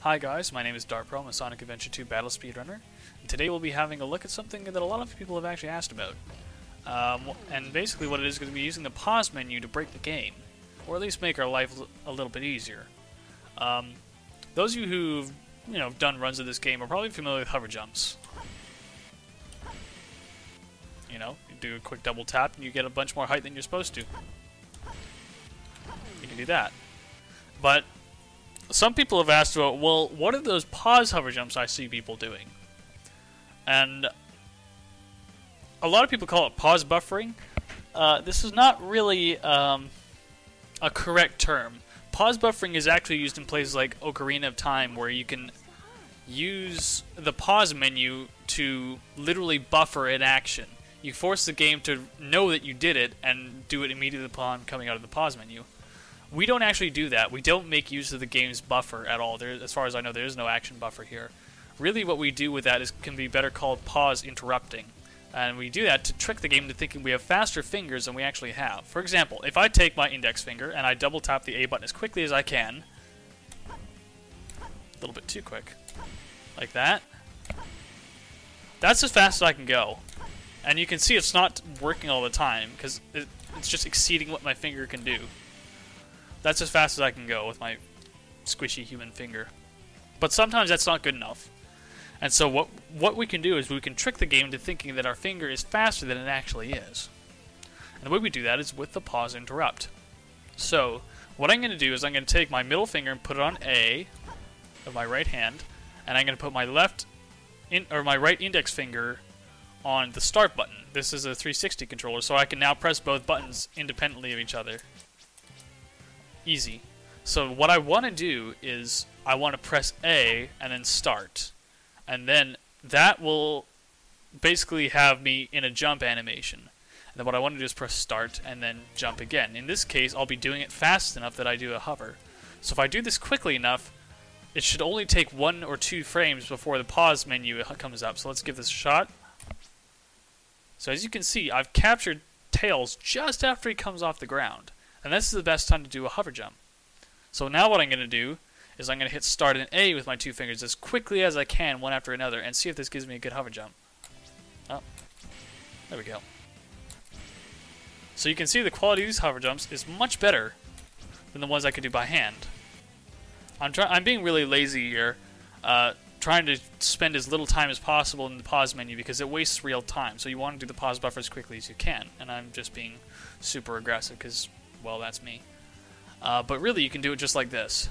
Hi guys, my name is Dartpro, I'm a Sonic Adventure 2 Battle Speedrunner, and today we'll be having a look at something that a lot of people have actually asked about. Um, and basically what it is going to be using the pause menu to break the game, or at least make our life a little bit easier. Um, those of you who've you know done runs of this game are probably familiar with hover jumps. You know, you do a quick double tap and you get a bunch more height than you're supposed to. You can do that. But some people have asked about, well, what are those pause hover jumps I see people doing? And a lot of people call it pause buffering. Uh, this is not really um, a correct term. Pause buffering is actually used in places like Ocarina of Time, where you can use the pause menu to literally buffer an action. You force the game to know that you did it and do it immediately upon coming out of the pause menu. We don't actually do that. We don't make use of the game's buffer at all. There, as far as I know, there is no action buffer here. Really, what we do with that is can be better called pause interrupting. And we do that to trick the game into thinking we have faster fingers than we actually have. For example, if I take my index finger and I double tap the A button as quickly as I can, a little bit too quick, like that, that's as fast as I can go. And you can see it's not working all the time because it, it's just exceeding what my finger can do. That's as fast as I can go with my squishy human finger. But sometimes that's not good enough. And so what what we can do is we can trick the game into thinking that our finger is faster than it actually is. And the way we do that is with the pause interrupt. So what I'm going to do is I'm going to take my middle finger and put it on A of my right hand, and I'm going to put my left in, or my right index finger on the start button. This is a 360 controller, so I can now press both buttons independently of each other easy. So what I want to do is I want to press A and then start. And then that will basically have me in a jump animation. And then what I want to do is press start and then jump again. In this case, I'll be doing it fast enough that I do a hover. So if I do this quickly enough, it should only take one or two frames before the pause menu comes up. So let's give this a shot. So as you can see, I've captured Tails just after he comes off the ground. And this is the best time to do a hover jump. So now what I'm going to do is I'm going to hit start and A with my two fingers as quickly as I can, one after another, and see if this gives me a good hover jump. Oh, there we go. So you can see the quality of these hover jumps is much better than the ones I could do by hand. I'm trying. I'm being really lazy here, uh, trying to spend as little time as possible in the pause menu because it wastes real time. So you want to do the pause buffer as quickly as you can, and I'm just being super aggressive because well, that's me. Uh, but really, you can do it just like this.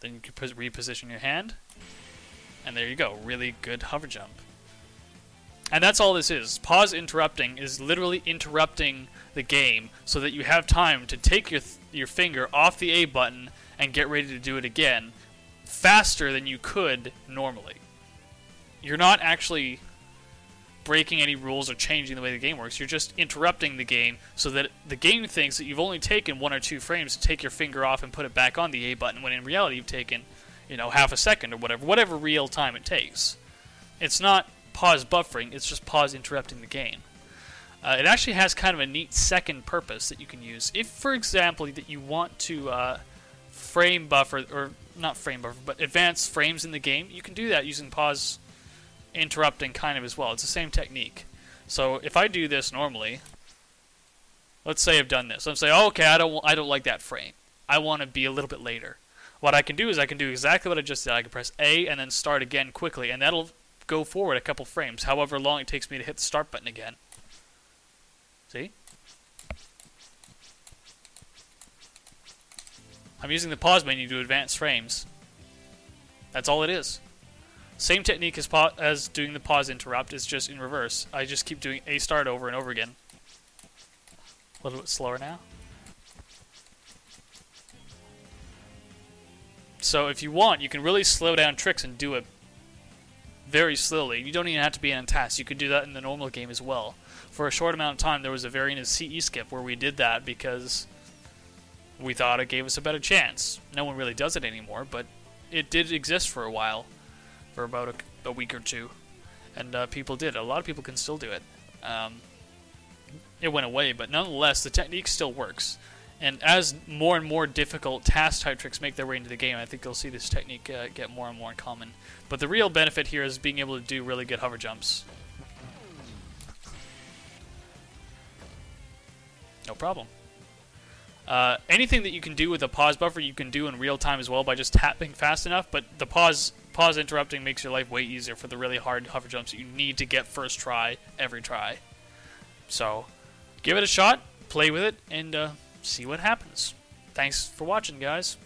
Then you can reposition your hand, and there you go. Really good hover jump. And that's all this is. Pause interrupting is literally interrupting the game so that you have time to take your your finger off the A button and get ready to do it again faster than you could normally. You're not actually breaking any rules or changing the way the game works. You're just interrupting the game so that the game thinks that you've only taken one or two frames to take your finger off and put it back on the A button, when in reality you've taken, you know, half a second or whatever, whatever real time it takes. It's not pause buffering, it's just pause interrupting the game. Uh, it actually has kind of a neat second purpose that you can use. If, for example, that you want to uh, frame buffer, or not frame buffer, but advance frames in the game, you can do that using pause interrupting kind of as well. It's the same technique. So if I do this normally, let's say I've done this. I'm saying, oh, okay, I don't, I don't like that frame. I want to be a little bit later. What I can do is I can do exactly what I just did. I can press A and then start again quickly, and that'll go forward a couple frames, however long it takes me to hit the start button again. See? I'm using the pause menu to advance frames. That's all it is. Same technique as, as doing the pause interrupt, is just in reverse. I just keep doing A start over and over again. A little bit slower now. So if you want, you can really slow down tricks and do it very slowly. You don't even have to be in a TAS. You could do that in the normal game as well. For a short amount of time, there was a variant of CE skip where we did that because we thought it gave us a better chance. No one really does it anymore, but it did exist for a while for about a, a week or two, and uh, people did. A lot of people can still do it. Um, it went away, but nonetheless, the technique still works. And as more and more difficult TAS type tricks make their way into the game, I think you'll see this technique uh, get more and more common. But the real benefit here is being able to do really good hover jumps. No problem. Uh, anything that you can do with a pause buffer, you can do in real time as well by just tapping fast enough. But the pause pause interrupting makes your life way easier for the really hard hover jumps you need to get first try every try. So, give it a shot, play with it, and uh, see what happens. Thanks for watching, guys.